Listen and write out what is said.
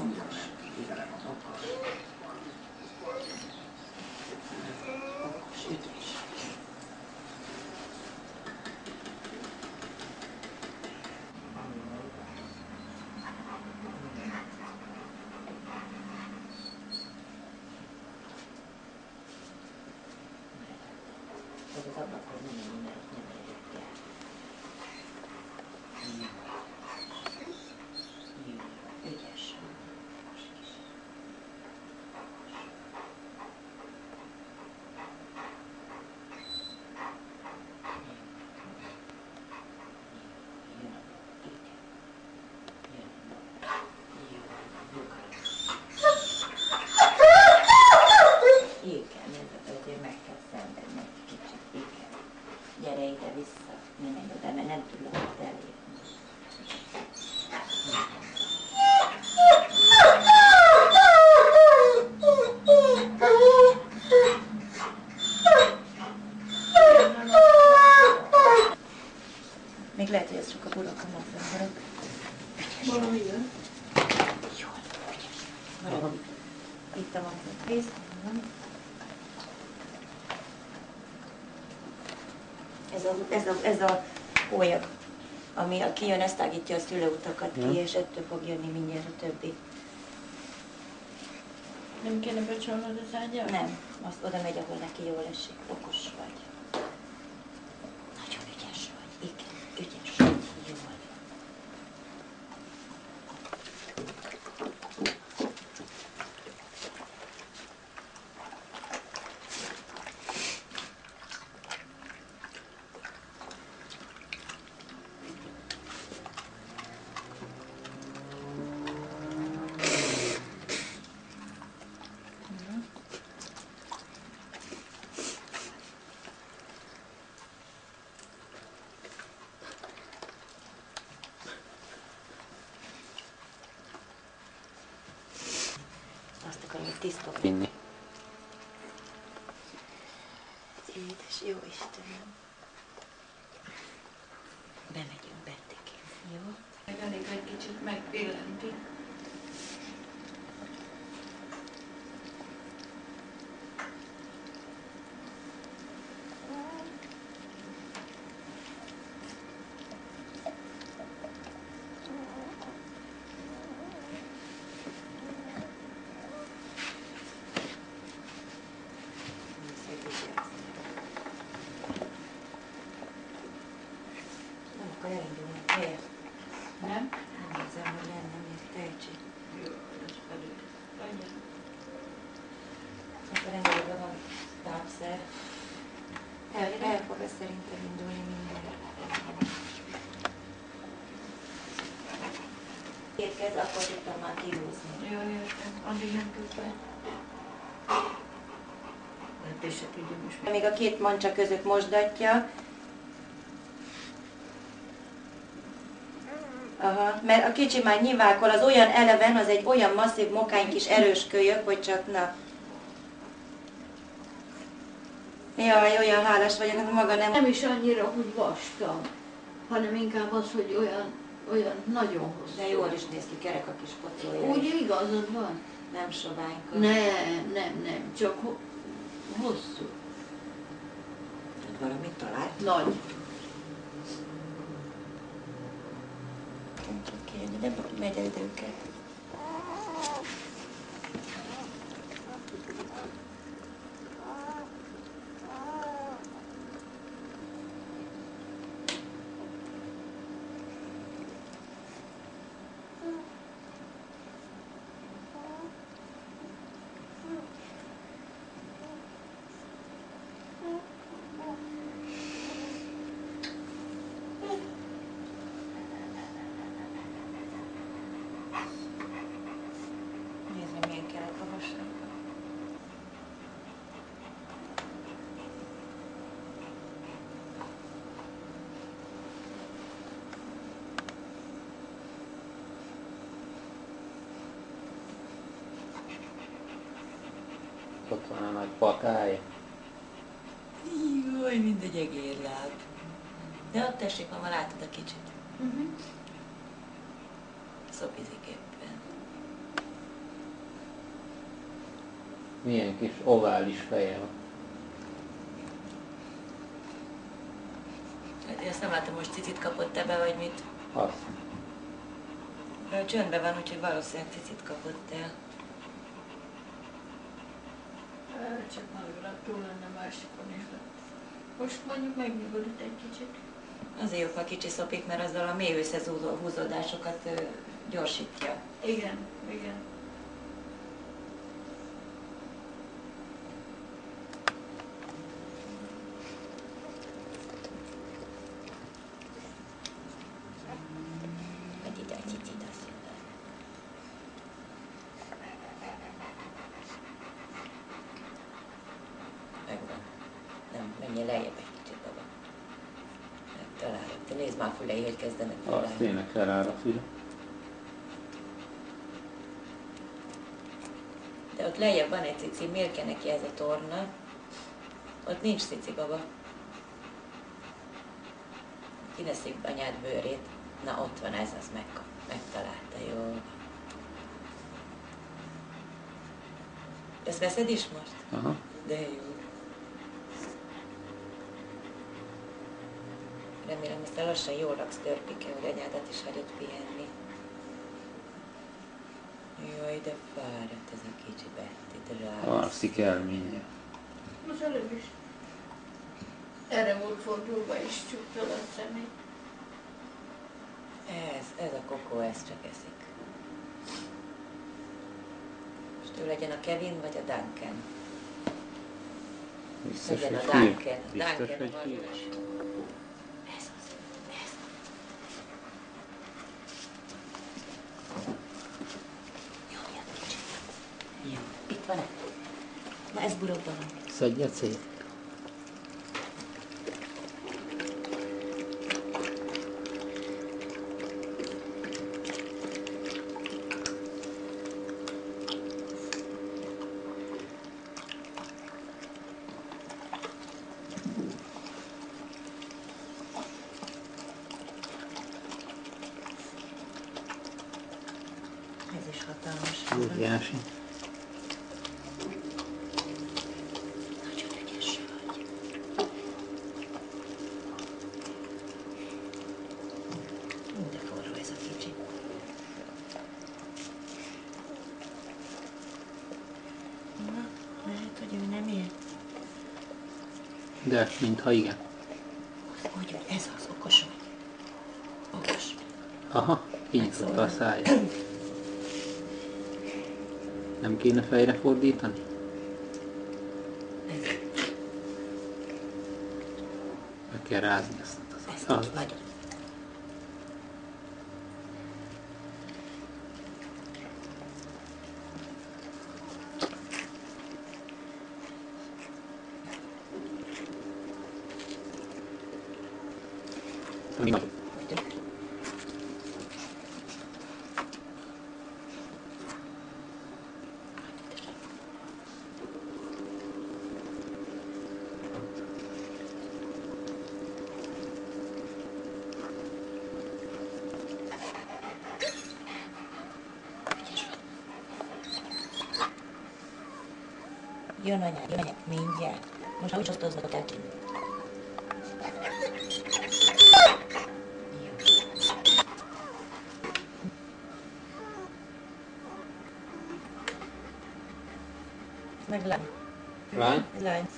Pálcira még szúra nem. Tele van. Okos, ügyes. Ez az ablakon nem ennyi, mert ott nem érett el. Jó, ügyes. Okos kis. Igen, ez azért meg kell szenvedni egy kicsit, igen. Gyere ide vissza, ne menj oda, mert nem tudod ott elérni. Még lehet, hogy ez csak a burakomon fölharap. Valami jön. Jól, ügyes. Maradj. Itt a magzat rész. van. Ez a, ez a, ez a hólyag, ami a kijön, ezt tágítja a szülőutakat ki, és ettől fog jönni mindjárt a többi. Nem kéne becsolnod az ágyat? Nem, azt oda megy, ahol neki jól esik. Okos vagy. Nagyon ügyes vagy. Igen, ügyes vagy. Jól. Azt akarom, hogy tiszta vinni. Édes jó Istenem. Bemegyünk Bettikén, jó? Meg egy kicsit megpillenti. Nem akar elindulni. Miért? Nem? Nem érzem, hogy lenne még tehetség. Jó, ez pedig. Legyen. Akkor rengeteg van tápszer. El, el fog ez szerintem indulni minden. Érkezz, akkor tudtam már kihúzni. Jó, értem. Addig nem. Hát most. Még a két mancsa között mosdatja. Mert a kicsi már nyivákol, az olyan eleven, az egy olyan masszív, mokány kis erős kölyök, hogy csak na. Jaj, olyan hálás vagyok, hogy maga nem... Nem is annyira, hogy vastag, hanem inkább az, hogy olyan, olyan nagyon hosszú. De jól is néz ki, kerek a kis pocója. Úgy igazad van? Nem soványka. Nem, nem, nem, csak ho- hosszú. Valamit talál. Nagy. Nem tud kérni, de megy el őket. Nézd meg, milyen kelet a vasárba. Ott van a nagy pakály. Jaj, mint egy egérláb. De ott tessék, mama, látod a kicsit. Uh-huh piciképpen. Milyen kis ovális feje van. Hát Ezt nem látom, most cicit kapott ebbe, vagy mit? Azt. Ő csöndben van, úgyhogy valószínűleg cicit kapott el. Csak magra túl lenne másikon is lett. Most mondjuk megnyugodott egy kicsit. Azért jó, ha kicsi szopik, mert azzal a mély húzódásokat gyorsítja. Igen, igen. Azt menjél lejjebb egy kicsit, baba. Megtalálod. Te nézd már a fülei, hogy kezdenek találni. tényleg feláll a füle. De ott lejjebb van egy cici, miért kell neki ez a torna? Ott nincs cici baba. Kineszik anyád bőrét. Na ott van ez, az meg, megtalálta, jó. Ezt veszed is most? Aha. De jó. Remélem, aztán lassan jól raksz törpike, hogy anyádat is hagyod pihenni. Jaj, de fáradt ez a kicsi Betty, drága. Alszik el mindjárt. Az előbb is. Erre volt fordulva is csukta a szemét. Ez, ez a kokó, ez csak eszik. Most ő legyen a Kevin vagy a Duncan? Biztos, legyen hogy a. Duncan. Biztos, Duncan hogy a hír. varjós. Ez az, ez. Jó, jön kicsi. Jó, itt van-e? Na ez burokban van. Szedje a cél. Ez is hatalmas. Óriási. Nagyon ügyes vagy. Ú, de forró ez a kicsi. Na, lehet, hogy ő nem ér. De, mintha igen. Hogy ez az, okos vagy. Okos. Aha, kinyitotta a száját. Nem kéne fejre fordítani? Meg kell rázni ezt. ez Az. így vagy. Mi vagy. Jön anyád, jön anyád, mindjárt. Most már úgy osztoznak el kint. Maglai. Right? Line.